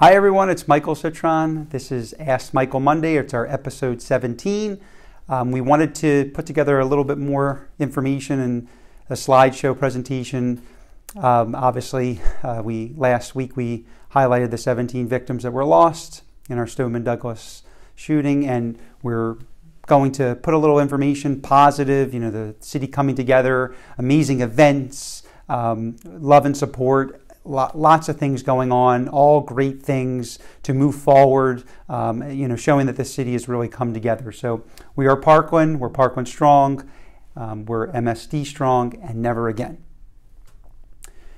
Hi, everyone. It's Michael Citron. This is Ask Michael Monday. It's our episode 17. Um, we wanted to put together a little bit more information and a slideshow presentation. Um, obviously, uh, we last week we highlighted the 17 victims that were lost in our Stoneman Douglas shooting, and we're going to put a little information positive. You know, the city coming together, amazing events, um, love and support lots of things going on, all great things to move forward, um, you know, showing that the city has really come together. So we are Parkland, we're Parkland strong, um, we're MSD strong, and never again.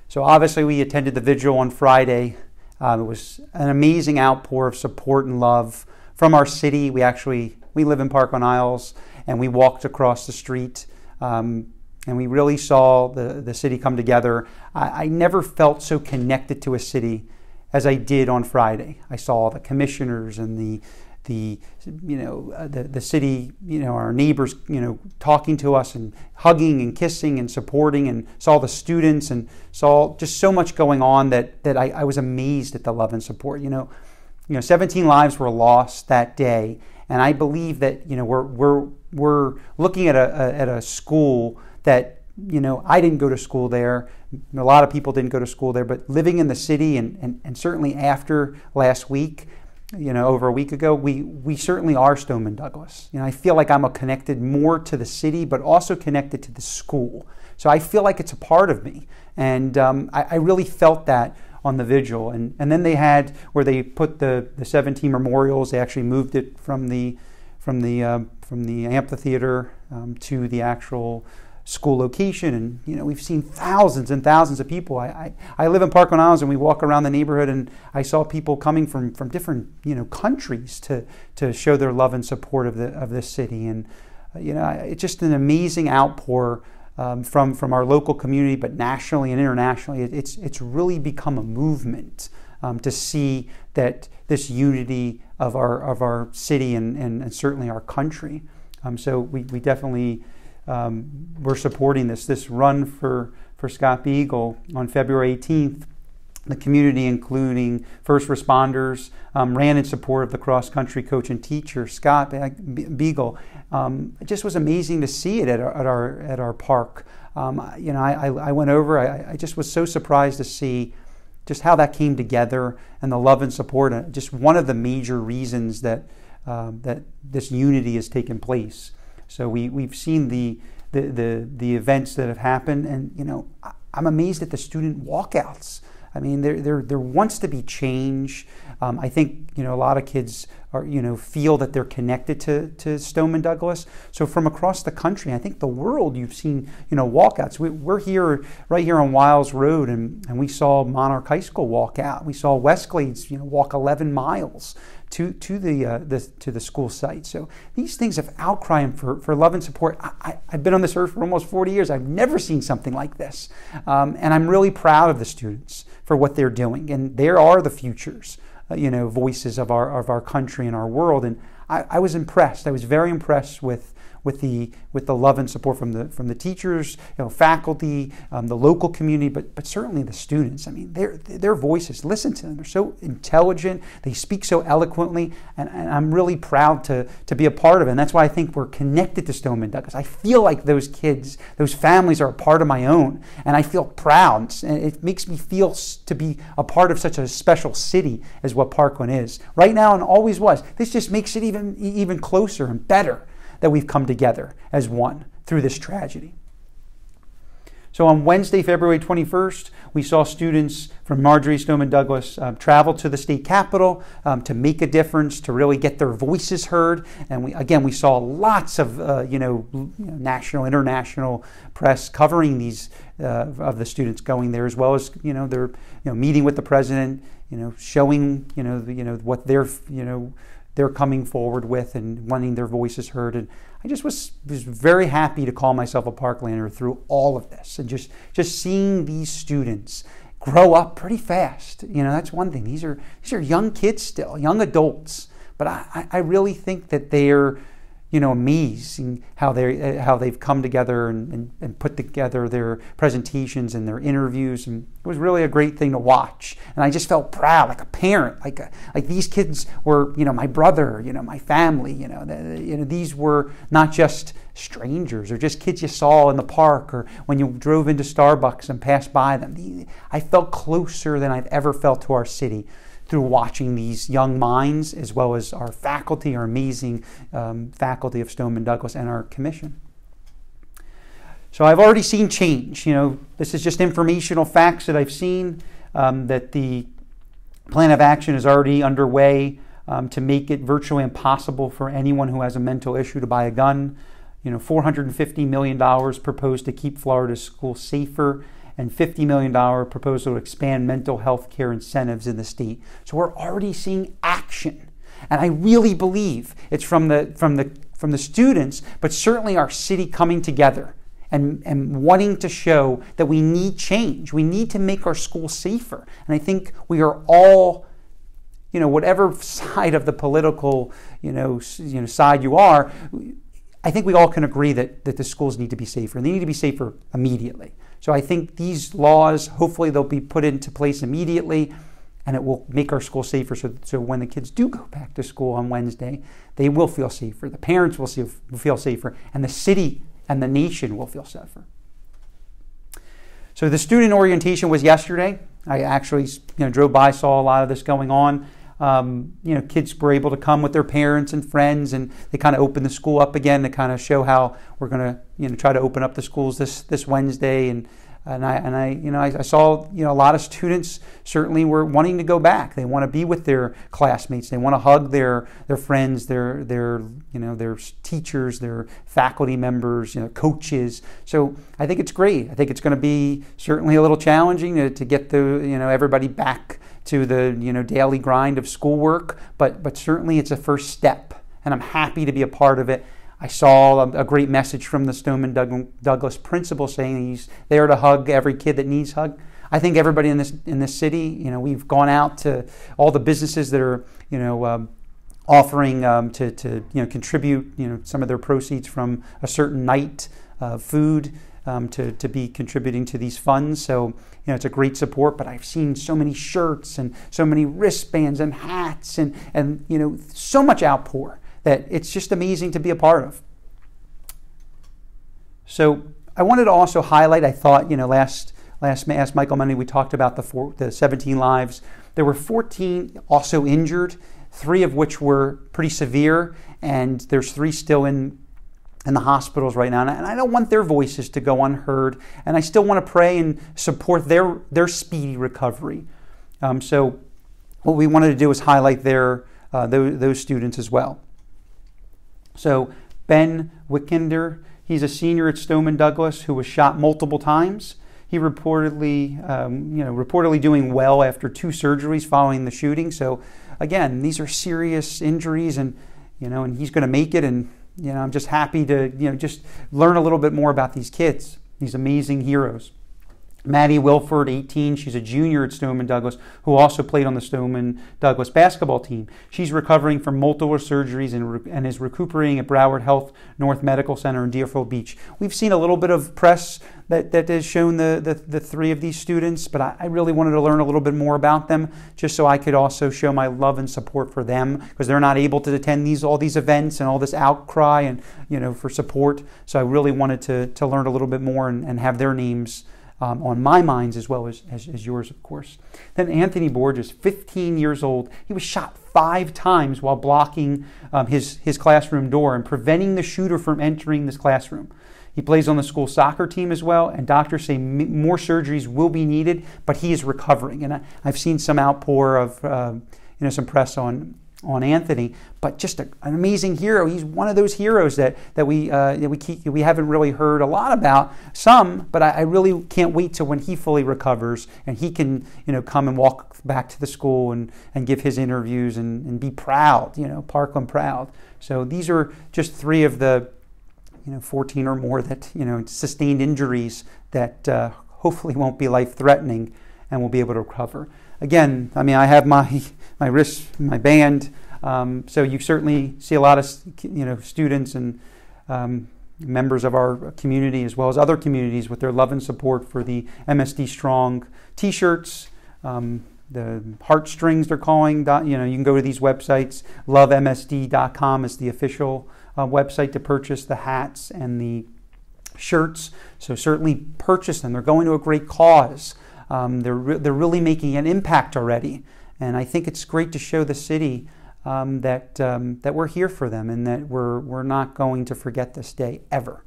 So obviously we attended the vigil on Friday. Um, it was an amazing outpour of support and love from our city. We actually, we live in Parkland Isles, and we walked across the street um, and we really saw the, the city come together. I, I, never felt so connected to a city as I did on Friday. I saw the commissioners and the the you know uh, the the city you know our neighbors you know talking to us and hugging and kissing and supporting and saw the students and saw just so much going on that that I, I was amazed at the love and support. You know, you know, 17 lives were lost that day, and I believe that you know we're we're we're looking at a, a at a school that you know I didn't go to school there. A lot of people didn't go to school there, but living in the city and, and, and certainly after last week, you know, over a week ago, we, we certainly are Stoneman Douglas. You know, I feel like I'm connected more to the city, but also connected to the school. So I feel like it's a part of me. And um, I, I, really felt that on the vigil. And, and then they had where they put the, the 17 memorials, they actually moved it from the, from the, uh, from the amphitheater um, to the actual school location. And, you know, we've seen thousands and thousands of people. I, I, I, live in Parkland Isles and we walk around the neighborhood and I saw people coming from, from different, you know, countries to, to show their love and support of, the, of this city. And, uh, you know, it's just an amazing outpour um, from, from our local community, but nationally and internationally. It, it's, it's really become a movement um, to see that this unity of our, of our city and, and, and certainly our country. Um, so we, we definitely um, we're supporting this. This run for, for Scott Beigel on February 18th, the community, including first responders, um, ran in support of the cross country coach and teacher, Scott Beigel. Um, it just was amazing to see it at our, at our, at our park. Um, you know, I, I, went over, I, I just was so surprised to see just how that came together and the love and support. Just one of the major reasons that, um, that this unity has taken place. So we, we've seen the, the, the, the events that have happened, and you know, I'm amazed at the student walkouts. I mean, there, there, there wants to be change. Um, I think you know a lot of kids are you know feel that they're connected to to Stoneman Douglas. So from across the country, I think the world, you've seen you know walkouts. We, are here right here on Wiles Road, and, and we saw Monarch High School walk out. We saw Westglades you know walk 11 miles to, to, the, uh, the, to the school site. So these things of outcrying for, for love and support, I, have been on this earth for almost 40 years. I've never seen something like this. Um, and I'm really proud of the students for what they're doing. And there are the futures, uh, you know, voices of our, of our country and our world. And I, I was impressed. I was very impressed with with the with the love and support from the from the teachers, you know, faculty, um, the local community, but but certainly the students. I mean, their their voices. Listen to them. They're so intelligent. They speak so eloquently, and, and I'm really proud to to be a part of it. And that's why I think we're connected to Stoneman Douglas. I feel like those kids, those families are a part of my own, and I feel proud. And it makes me feel to be a part of such a special city as what Parkland is right now and always was. This just makes it even even closer and better that we've come together as one through this tragedy. So on Wednesday, February 21st, we saw students from Marjory Stoneman Douglas uh, travel to the state capitol um, to make a difference, to really get their voices heard. And we, again, we saw lots of uh, you, know, national, international press covering these uh, of the students going there, as well as you know they're you know meeting with the president, you know showing you know the, you know what they're you know they're coming forward with and wanting their voices heard. And I just was, was very happy to call myself a Parklander through all of this and just, just seeing these students grow up pretty fast. You know, that's one thing. These are, these are young kids still, young adults. But I, I really think that they're, you know, amazing how they uh, how they've come together and, and, and, put together their presentations and their interviews, and it was really a great thing to watch. And I just felt proud, like a parent, like a, like these kids were, you know, my brother, you know, my family, you know, the, you know, these were not just strangers or just kids you saw in the park or when you drove into Starbucks and passed by them. I felt closer than I've ever felt to our city through watching these young minds, as well as our faculty, our amazing um, faculty of Stoneman Douglas, and our commission. So I've already seen change. You know, this is just informational facts that I've seen. Um, that the plan of action is already underway um, to make it virtually impossible for anyone who has a mental issue to buy a gun. You know, $450 million proposed to keep Florida's schools safer and $50 million proposal to expand mental health care incentives in the state. So we're already seeing action. And I really believe it's from the, from the, from the students, but certainly our city coming together and, and wanting to show that we need change. We need to make our schools safer. And I think we are all, you know, whatever side of the political, you know, you know side you are, I think we all can agree that, that the schools need to be safer. And they need to be safer immediately. So I think these laws, hopefully, they'll be put into place immediately and it will make our school safer so, so when the kids do go back to school on Wednesday, they will feel safer. The parents will feel safer, and the city and the nation will feel safer. So the student orientation was yesterday. I actually you know, drove by, saw a lot of this going on. Um, you know, kids were able to come with their parents and friends, and they kind of opened the school up again to kind of show how we're going to, you know, try to open up the schools this this Wednesday. And and I and I, you know, I, I, saw you know a lot of students certainly were wanting to go back. They want to be with their classmates. They want to hug their their friends, their their you know their teachers, their faculty members, you know, coaches. So I think it's great. I think it's going to be certainly a little challenging to, to get the you know everybody back to the you know daily grind of schoolwork, but but certainly it's a first step, and I'm happy to be a part of it. I saw a, a great message from the Stoneman Douglas principal saying he's there to hug every kid that needs hug. I think everybody in this in this city, you know, we've gone out to all the businesses that are you know. Um, offering um, to, to you know contribute you know some of their proceeds from a certain night uh, food um, to, to be contributing to these funds. So, you know, it's a great support, but I've seen so many shirts and so many wristbands and hats and, and you know, so much outpour that it's just amazing to be a part of. So I wanted to also highlight, I thought, you know, last, last Ask Michael Monday, we talked about the, four, the 17 lives. There were 14 also injured, three of which were pretty severe, and there's three still in in the hospitals right now, and I don't want their voices to go unheard. And I still want to pray and support their their speedy recovery. Um, so, what we wanted to do is highlight their uh, those, those, students as well. So, Ben Wikander, he's a senior at Stoneman Douglas who was shot multiple times. He reportedly, um, you know, reportedly doing well after two surgeries following the shooting. So, again, these are serious injuries, and you know, and he's going to make it and you know, I'm just happy to, you know, just learn a little bit more about these kids, these amazing heroes. Maddie Wilford, 18, she's a junior at Stoneman Douglas, who also played on the Stoneman Douglas basketball team. She's recovering from multiple surgeries and, and is recuperating at Broward Health North Medical Center in Deerfield Beach. We've seen a little bit of press that, that has shown the, the, the three of these students, but I, I really wanted to learn a little bit more about them just so I could also show my love and support for them because they're not able to attend these all these events and all this outcry and you know for support. So I really wanted to, to learn a little bit more and, and have their names um, on my minds as well as, as, as, yours, of course. Then Anthony Borges, 15 years old, he was shot five times while blocking um, his, his classroom door and preventing the shooter from entering this classroom. He plays on the school soccer team as well, and doctors say more surgeries will be needed, but he is recovering. And I, have seen some outpour of, uh, you know, some press on on Anthony, but just a, an amazing hero. He's one of those heroes that that we uh, that we keep, we haven't really heard a lot about. Some, but I, I, really can't wait till when he fully recovers and he can you know come and walk back to the school and and give his interviews and, and be proud. You know, Parkland proud. So these are just three of the you know 14 or more that you know sustained injuries that uh, hopefully won't be life threatening and we'll be able to recover. Again, I mean I have my my wrist, my band. Um, so you certainly see a lot of you know students and um, members of our community as well as other communities with their love and support for the MSD Strong T-shirts. Um, the heartstrings they're calling, you know, you can go to these websites. LoveMSD.com is the official uh, website to purchase the hats and the shirts. So certainly purchase them. They're going to a great cause. Um, they're, re- they're really making an impact already. And I think it's great to show the city um, that, um, that we're here for them and that we're, we're not going to forget this day ever.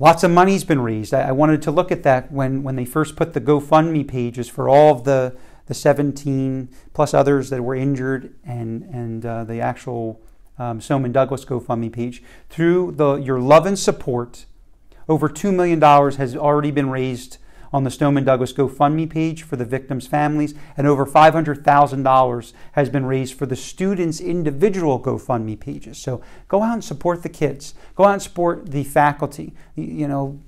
Lots of money's been raised. I, I wanted to look at that when, when they first put the GoFundMe pages for all of the, the 17 plus others that were injured and, and uh, the actual um, Stoneman Douglas GoFundMe page. Through the, your love and support, over $2 million has already been raised on the Stoneman Douglas GoFundMe page for the victims' families, and over $500,000 has been raised for the students' individual GoFundMe pages. So go out and support the kids. Go out and support the faculty. You know,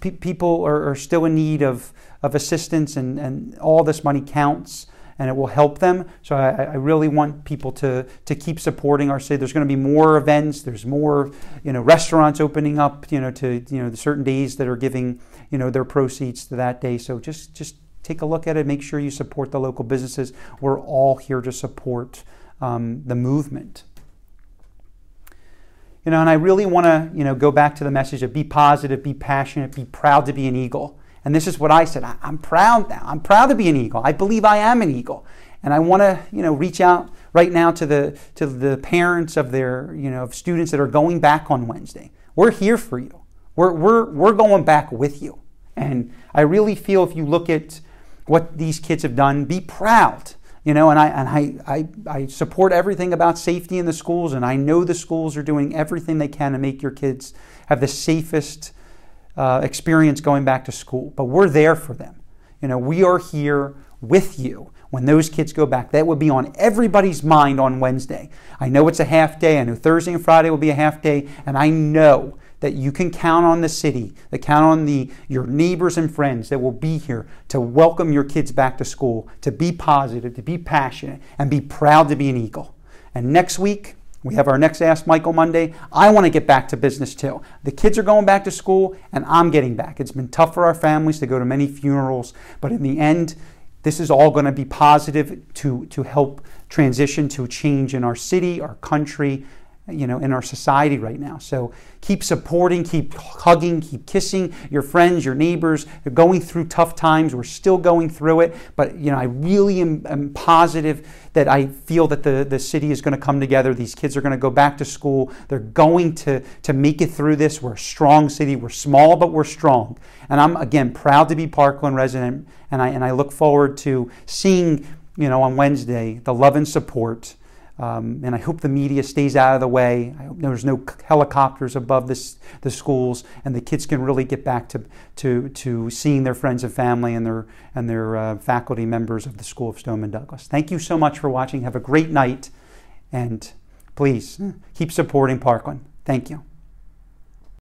pe- people are, are, still in need of, of assistance, and, and all this money counts and it will help them. So I, I, really want people to, to keep supporting our city. There's going to be more events. There's more, you know, restaurants opening up, you know, to, you know, the certain days that are giving, you know, their proceeds to that day. So just, just take a look at it. Make sure you support the local businesses. We're all here to support um, the movement. You know, and I really want to, you know, go back to the message of be positive, be passionate, be proud to be an eagle. And this is what I said. I, am proud now. I'm proud to be an eagle. I believe I am an eagle. And I want to, you know, reach out right now to the to the parents of their, you know, of students that are going back on Wednesday. We're here for you. We're we're we're going back with you. And I really feel if you look at what these kids have done, be proud. You know, and I and I, I, I support everything about safety in the schools, and I know the schools are doing everything they can to make your kids have the safest uh, experience going back to school, but we're there for them. You know, we are here with you when those kids go back. That will be on everybody's mind on Wednesday. I know it's a half day. I know Thursday and Friday will be a half day, and I know that you can count on the city, that count on the your neighbors and friends that will be here to welcome your kids back to school, to be positive, to be passionate, and be proud to be an eagle. And next week, we have our next Ask Michael Monday. I want to get back to business too. The kids are going back to school, and I'm getting back. It's been tough for our families to go to many funerals, but in the end, this is all going to be positive to, to help transition to change in our city, our country, you know, in our society right now. So keep supporting, keep hugging, keep kissing your friends, your neighbors. They're going through tough times. We're still going through it. But, you know, I really am, am positive that I feel that the, the city is going to come together. These kids are going to go back to school. They're going to, to make it through this. We're a strong city. We're small, but we're strong. And I'm, again, proud to be Parkland resident. And I, and I look forward to seeing, you know, on Wednesday, the love and support um, and I hope the media stays out of the way. I hope there's no helicopters above this, the schools, and the kids can really get back to, to, to seeing their friends and family and their, and their uh, faculty members of the School of Stoneman Douglas. Thank you so much for watching. Have a great night, and please keep supporting Parkland. Thank you.